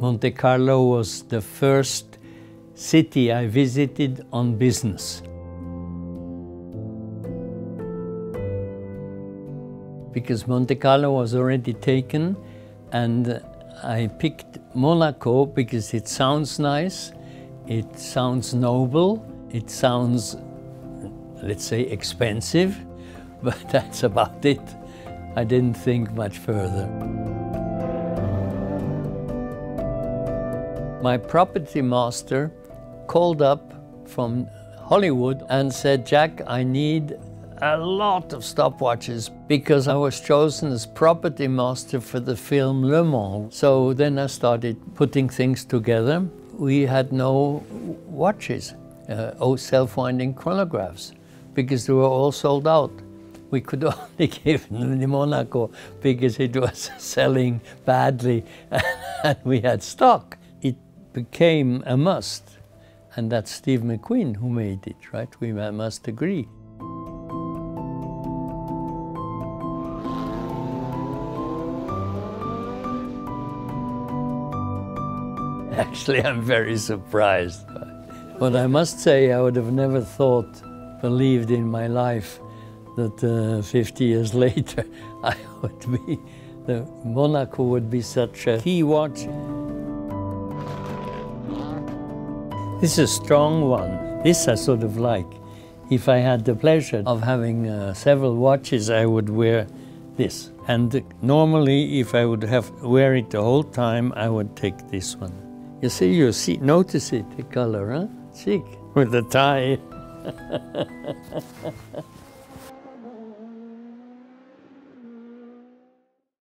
Monte Carlo was the first city I visited on business. Because Monte Carlo was already taken and I picked Monaco because it sounds nice, it sounds noble, it sounds, let's say, expensive, but that's about it. I didn't think much further. My property master called up from Hollywood and said, Jack, I need a lot of stopwatches because I was chosen as property master for the film Le Mans. So then I started putting things together. We had no watches, uh, self-winding chronographs, because they were all sold out. We could only give the Monaco because it was selling badly and we had stock became a must. And that's Steve McQueen who made it, right? We must agree. Actually, I'm very surprised. But I must say, I would have never thought, believed in my life that uh, 50 years later I would be, the Monaco would be such a key watch. This is a strong one. This I sort of like. If I had the pleasure of having uh, several watches, I would wear this. And normally, if I would have wear it the whole time, I would take this one. You see, you see, notice it, the color, huh? Chic, with the tie.